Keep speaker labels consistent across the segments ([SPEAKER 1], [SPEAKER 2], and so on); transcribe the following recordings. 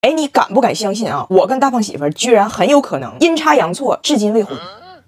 [SPEAKER 1] 哎，你敢不敢相信啊？我跟大胖媳妇儿居然很有可能阴差阳错，至今未婚。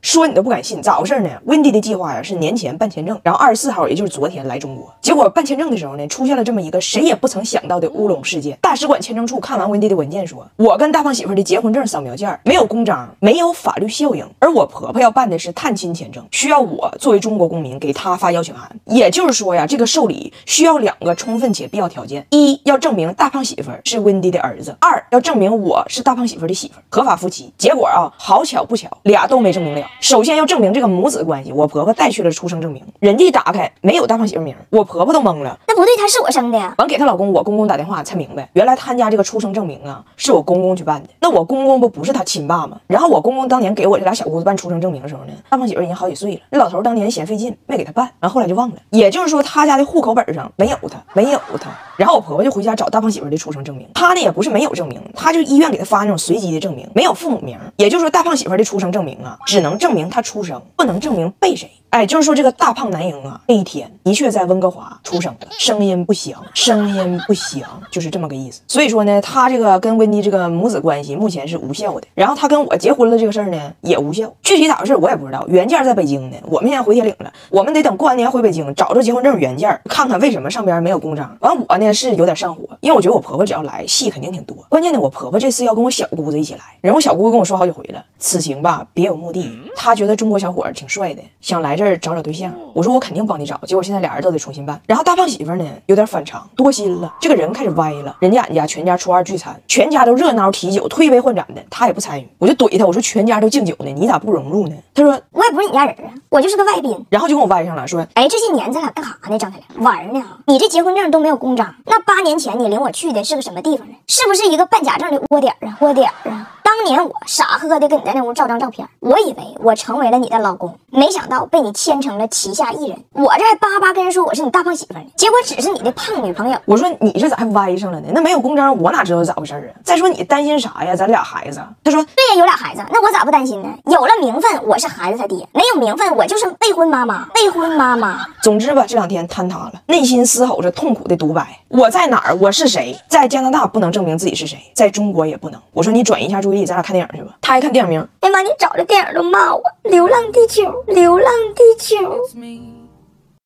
[SPEAKER 1] 说你都不敢信，咋回事呢？温迪的计划呀是年前办签证，然后二十四号，也就是昨天来中国。结果办签证的时候呢，出现了这么一个谁也不曾想到的乌龙事件。大使馆签证处看完温迪的文件，说我跟大胖媳妇的结婚证扫描件没有公章，没有法律效应。而我婆婆要办的是探亲签证，需要我作为中国公民给她发邀请函。也就是说呀，这个受理需要两个充分且必要条件：一要证明大胖媳妇是温迪的儿子；二要证明我是大胖媳妇的媳妇，合法夫妻。结果啊，好巧不巧，俩都没证明了。首先要证明这个母子关系，我婆婆带去了出生证明，人家一打开没有大胖媳妇名，我婆婆都懵了。
[SPEAKER 2] 那不对，她是我生的呀。
[SPEAKER 1] 完给她老公我公公打电话才明白，原来他家这个出生证明啊是我公公去办的。那我公公不不是他亲爸吗？然后我公公当年给我这俩小姑子办出生证明的时候呢，大胖媳妇已经好几岁了。那老头当年嫌费劲，没给他办，完后来就忘了。也就是说，他家的户口本上没有他，没有他。然后我婆婆就回家找大胖媳妇的出生证明，她呢也不是没有证明，她就医院给她发那种随机的证明，没有父母名。也就是说，大胖媳妇的出生证明啊，只能证明他出生。不能证明被谁，哎，就是说这个大胖男婴啊，那一天的确在温哥华出生的，声音不详，声音不详，就是这么个意思。所以说呢，他这个跟温妮这个母子关系目前是无效的。然后他跟我结婚了这个事儿呢也无效，具体咋回事我也不知道。原件在北京呢，我们现在回铁岭了，我们得等过完年回北京找着结婚证原件，看看为什么上边没有公章。完我呢是有点上火，因为我觉得我婆婆只要来戏肯定挺多。关键呢，我婆婆这次要跟我小姑子一起来，然后我小姑子跟我说好几回了，此行吧别有目的，她觉得中国小伙挺帅的。想来这儿找找对象，我说我肯定帮你找。结果现在俩人都得重新办。然后大胖媳妇呢有点反常，多心了，这个人开始歪了。人家俺家全家初二聚餐，全家都热闹提酒，推杯换盏的，他也不参与。我就怼他，我说全家都敬酒呢，你咋不融入呢？他说
[SPEAKER 2] 我也不是你家人啊，我就是个外宾。
[SPEAKER 1] 然后就跟我歪上了，说
[SPEAKER 2] 哎，这些年咱俩干啥呢？张太良玩呢？你这结婚证都没有公章，那八年前你领我去的是个什么地方呢？是不是一个办假证的窝点啊？窝点啊？当年我傻呵呵的跟你在那屋照张照片，我以为我成为了你的老公，没想到被你牵成了旗下艺人。我这还巴巴跟人说我是你大胖媳妇呢，结果只是你的胖女朋友。
[SPEAKER 1] 我说你这咋还歪上了呢？那没有公章，我哪知道咋回事啊？再说你担心啥呀？咱俩孩子。他说
[SPEAKER 2] 对呀，有俩孩子，那我咋不担心呢？有了名分，我是孩子他爹；没有名分，我就是未婚妈妈。未婚妈妈。
[SPEAKER 1] 总之吧，这两天坍塌了，内心嘶吼着痛苦的独白：我在哪儿？我是谁？在加拿大不能证明自己是谁，在中国也不能。我说你转移一下注意力，咱俩看电影去吧。他爱看电影名。
[SPEAKER 2] 哎妈，你找的电影都骂我，《流浪地球》，《流浪地球》。